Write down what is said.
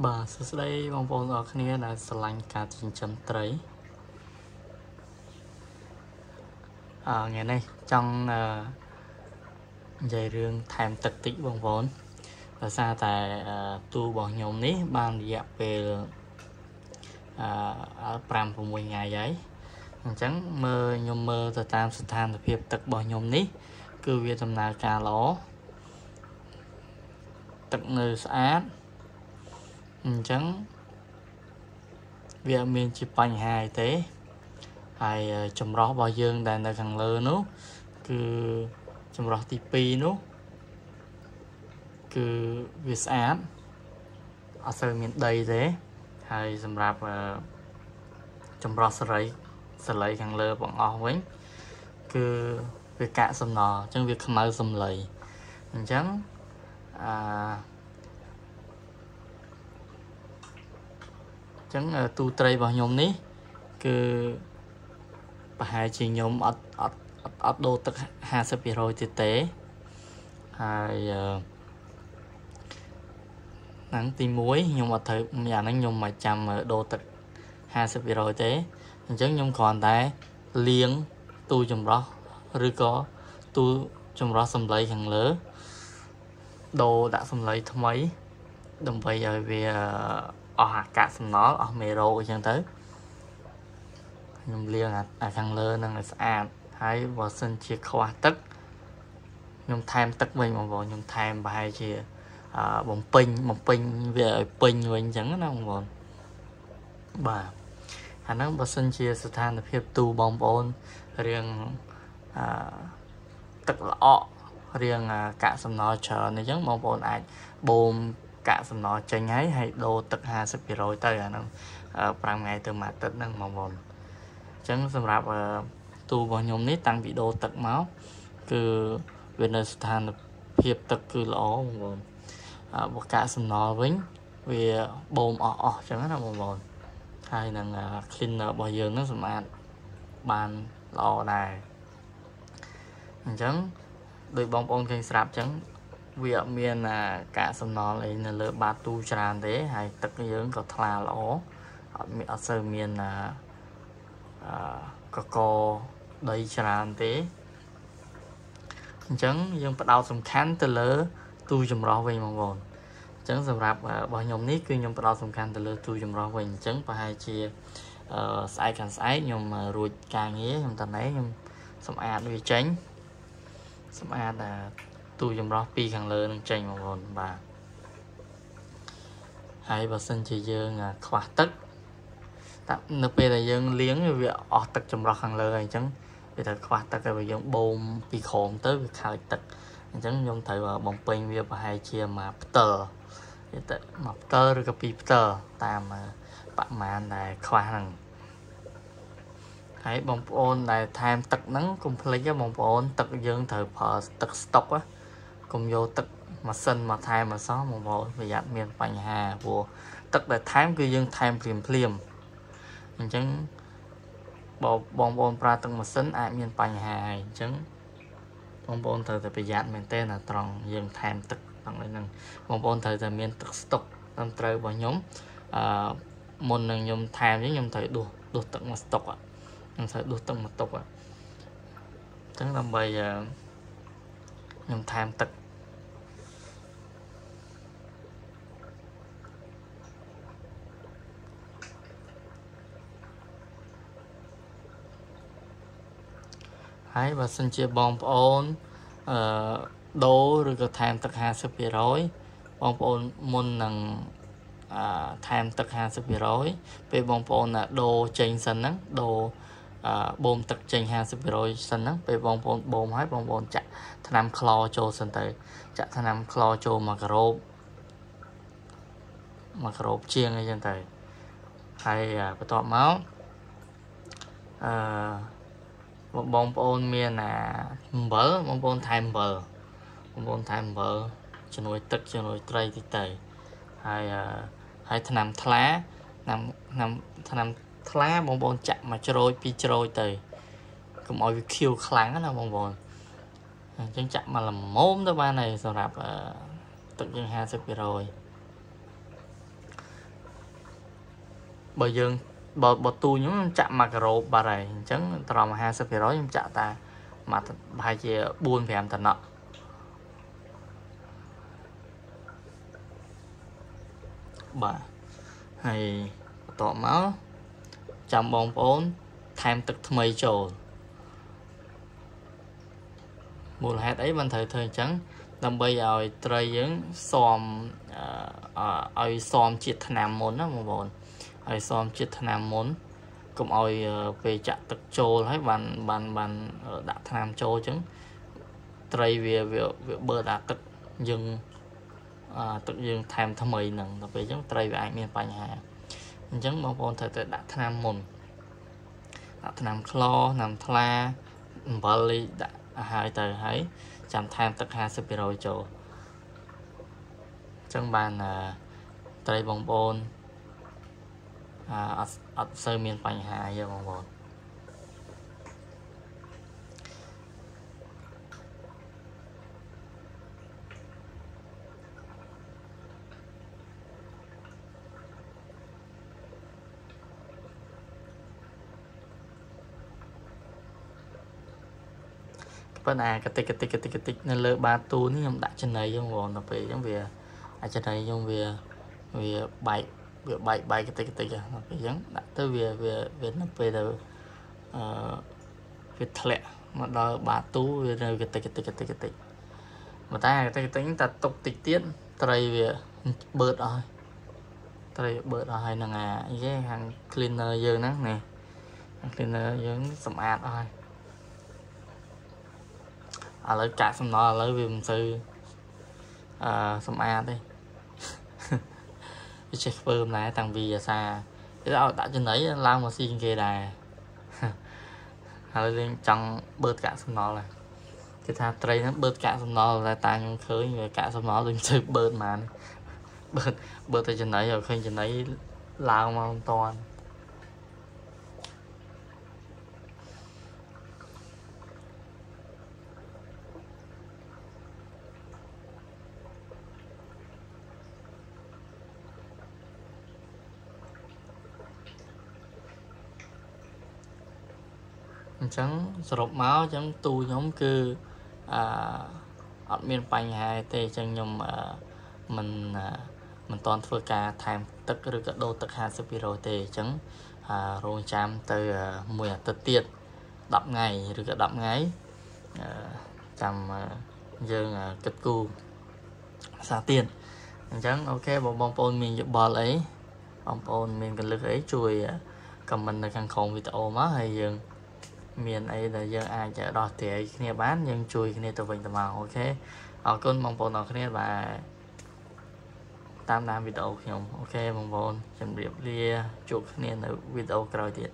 បាទសួស្តីបងប្អូនអរគ្នាដែលស្រឡាញ់ការចិញ្ចឹមត្រីអឺថ្ងៃនេះចង់អឺនិយាយរឿងថែមទឹកតិចបងប្អូនដោយសារតែទូរបស់ខ្ញុំនេះ បានរយៈពេលអឺ5 6ថ្ងៃហើយអញ្ចឹងមើលខ្ញុំមើលទៅតាមស្ថានភាពទឹករបស់ខ្ញុំនេះ គឺវាដំណើរការល្អទឹកនៅស្អាត អញ្ចឹងវាមានជាបញ្ហាអីទេហើយចម្រោះរបស់យើងដែលនៅខាងលើនោះ គឺចម្រោះទី2នោះគឺវាស្អាតអត់សូវមានដីទេហើយសម្រាប់ចម្រោះសេរីសលៃខាងលើបងអស់វិញ គឺវាកាក់សំណល់អញ្ចឹងវាខ្មៅសំឡីអញ្ចឹងអឺ ចឹងទូត្រីរបស់ខ្ញុំនេះ គឺប្រហែលជាខ្ញុំអត់អត់អត់ដូរទឹក50%ទៀតទេហើយហ្នឹងទី1ខ្ញុំអត់ត្រូវយ៉ាងហ្នឹងខ្ញុំមកចាំដូរទឹក50%ទេអញ្ចឹងខ្ញុំគ្រាន់តែលាងទូចម្រោះឬក៏ទូចម្រោះសំឡីខាងលើដូរដាក់សំឡីថ្មីដើម្បីឲ្យវា អស់អាកាសសំណល់អស់មេរោគអញ្ចឹងទៅខ្ញុំលាងអាខាងលើនឹងឲ្យស្អាតហើយបើសិនជាខ្វះទឹកខ្ញុំថែមទឹកវិញបងប្អូនខ្ញុំថែមប្រហែលជាបំពេញបំពេញវាឲ្យពេញវិញអញ្ចឹងណាបងប្អូនបាទអាហ្នឹងបើសិនជាស្ថានភាពទូបងប្អូនរៀងអឺទឹកល្អក់រៀងកាក់សំណល់ច្រើនអញ្ចឹងបងប្អូនអាចបូម កាក់សំណល់ចេញហើយហើយដូរទឹក50%ទៅអាហ្នឹង5ថ្ងៃទៅមួយអាទិត្យហ្នឹងបងប្អូនអញ្ចឹងសម្រាប់ទូរបស់ខ្ញុំនេះតាំងពីដូរទឹកមកគឺវានៅស្ថានភាពទឹកគឺល្អបងប្អូនបកាក់សំណល់វិញវាបូមអស់អស់អញ្ចឹងណាបងប្អូនហើយនឹង cleaner របស់យើងហ្នឹងសម្អាតបានល្អដែរអញ្ចឹងដោយបងប្អូនឃើញស្រាប់អញ្ចឹង វាអត់មានកាកសំណល់អីនៅលើបាតទូច្រើនទេហើយទឹកយើងក៏ថ្លាល្អអត់មានអត់សូវមានអឺកកដីច្រើនទេអញ្ចឹងយើងផ្ដោតសំខាន់ទៅលើ ទូចម្រោះវិញបងប្អូនអញ្ចឹងសម្រាប់របស់ខ្ញុំនេះគឺខ្ញុំផ្ដោតសំខាន់ទៅលើទូចម្រោះវិញអញ្ចឹងប្រហែលជាស្អែកខាងស្អែកខ្ញុំរួចការងារខ្ញុំតណែខ្ញុំសម្អាតវាចេញសម្អាត ទូចម្រោះពីខាងលើនឹងចេញបងប្អូនបាទហើយបើសិនជាយើងខ្វះទឹកតែនៅពេលដែលយើងលាងវាអស់ទឹកចម្រោះខាងលើហើយអញ្ចឹងវាត្រូវខ្វះទឹកហើយយើងបូមពីក្រោមទៅវាខើចទឹកអញ្ចឹងខ្ញុំត្រូវបំពេញវាប្រហែលជាមួយផ្ទើវាទៅមួយផ្ទើឬក៏ពីរផ្ទើតាមបរិមាណដែលខ្វះហ្នឹងហើយបងប្អូនដែលថែមទឹកហ្នឹងកុំភ្លេចបងប្អូនទឹកយើងត្រូវប្រើទឹកស្តុកណា កុំយកទឹកម៉ាស៊ីនមកថែមអសោះបងប្អូនប្រយ័ត្នមានបញ្ហាព្រោះទឹកដែលថែមគឺយើងថែមភ្លាមភ្លាមអញ្ចឹងបើបងប្អូនប្រើទឹកម៉ាស៊ីនអាចមានបញ្ហាហើយអញ្ចឹងបងប្អូនត្រូវតែប្រយ័ត្នមែនទែនត្រង់យើងថែមទឹកទាំងហ្នឹងបងប្អូនត្រូវតែមានទឹកស្តុកត្រឹមត្រូវរបស់ខ្ញុំអឺមុននឹងខ្ញុំថែមវិញខ្ញុំត្រូវដួសដួសទឹកមកស្តុកខ្ញុំត្រូវដួសទឹកមកតុកអញ្ចឹងដើម្បីខ្ញុំថែមទឹក ហើយបើសិនជាបងប្អូនអឺដូរឬក៏ថែមទឹក50%បងប្អូនមុននឹងអឺថែមទឹក50%ពេលបងប្អូនដូរចេញសិនហ្នឹងដូរបូមទឹកចេញ50%សិនហ្នឹងពេលបងប្អូនបូមហើយបងប្អូនចាក់ថ្នាំក្លចូលសិនទៅ ចាក់ថ្នាំក្លចូលមួយក្របមួយក្របជាងអីចឹងទៅហើយបន្ទាប់មកអឺ បងប្អូនមានអាអំបិលបងប្អូនថែមអំបិលបងប្អូនថែមអំបិលជំនួយទឹកជំនួយត្រីតិចទៅហើយហើយថ្នាំថ្លាថ្នាំថ្នាំថ្នាំថ្លាបងប្អូនចាក់មួយជ្រោយពីរជ្រោយទៅកុំឲ្យវាខៀវខ្លាំងណាបងប្អូនអញ្ចឹងចាក់មកល្មមទៅបានហើយសម្រាប់ទឹកយើង50%អបើយើង បើបើទូខ្ញុំចាក់1គីឡូបាត់ហើយអញ្ចឹងត្រឹម50%ខ្ញុំចាក់តាមកប្រហែលជា4 5តំណក់បាទហើយបន្តមកចាំបងប្អូនថែមទឹកថ្មីចូលមូលហេតុអីបានត្រូវធ្វើអញ្ចឹងដើម្បីឲ្យត្រីយើងសមឲ្យសមជាតិថ្នាំមុនណាបងប្អូន ឲ្យសមជាតិថ្នាំមុនកុំឲ្យពេលចាក់ទឹកចូលហើយបានបានបានដាក់ថ្នាំចូលអញ្ចឹងត្រីវាវាបើកអាទឹកយើងទឹកយើងថែមថ្មីហ្នឹងដល់ពេលអញ្ចឹងត្រីវាអាចមានបញ្ហាអញ្ចឹងបងប្អូនត្រូវតែដាក់ថ្នាំមុនដាក់ថ្នាំក្លថ្នាំថ្លាអំបិលដាក់ហើយទៅហើយចាំថែមទឹក50%ចូលអញ្ចឹងបានត្រីបងប្អូន អត់អត់សូវមានបញ្ហាទេបងប្អូនប៉ុន្តែកតិកតិកតិកតិកនៅលើបាទូនេះខ្ញុំដាក់ចំណៃហ្នឹងបងដល់ពេលអញ្ចឹងវាអាចចំណៃខ្ញុំវាវាបែក វាបែកបែកកតិកតិកដល់ពេលអញ្ចឹងដាក់ទៅវាវាវានៅពេលទៅអឺវាធ្លាក់មកដល់បាទូវានៅកតិកតិកតិកតិកប៉ុន្តែកតិកតិកតែຕົកតិចទៀតត្រីវាបឺតអស់ត្រីបឺតអស់ហើយនឹងអាអីគេខាង cleaner យើងហ្នឹងនេះ cleaner យើងសម្អាតអស់ហើយឥឡូវកាក់សំណល់ឥឡូវវាមិនសូវអឺសម្អាតទេ វាចេះធ្វើម្ល៉េះតាំងពីអាសាគេឲ្យដាក់ចំណីឡើងមកស៊ីគេដែរហើយលេងចង់បឺតកាក់សំណល់គេថាត្រីហ្នឹងបឺតកាក់សំណល់តែតាខ្ញុំឃើញវាកាក់សំណល់ដូចទៅបឺតហ្មងបឺតបឺតតែចំណីឲ្យឃើញចំណីឡើងមកមិនតាន់ អញ្ចឹងសរុបមកអញ្ចឹងទូខ្ញុំគឺអឺអត់មានបញ្ហាទេអញ្ចឹងខ្ញុំមិនមិនតន់ធ្វើការថែមទឹកឬក៏ដូរទឹក50%ទេអញ្ចឹងរងចាំទៅមួយអាទិត្យទៀត10ថ្ងៃឬក៏10ថ្ងៃចាំយើងគិតគូរសាទៀតអញ្ចឹងអូខេបងបងប្អូនមានយោបល់អីបងប្អូនមានកលឹះអីជួយខមមិននៅខាងក្រោមវីដេអូមកហើយយើង មានអីដែលយើងអាចដោះស្រាយគ្នាបានយើងជួយគ្នាទៅវិញទៅមកអូខេអរគុណបងប្អូនអរគ្នាបាទតាមដានវីដេអូខ្ញុំអូខេបងប្អូនជម្រាបលាជួបគ្នានៅវីដេអូក្រោយទៀត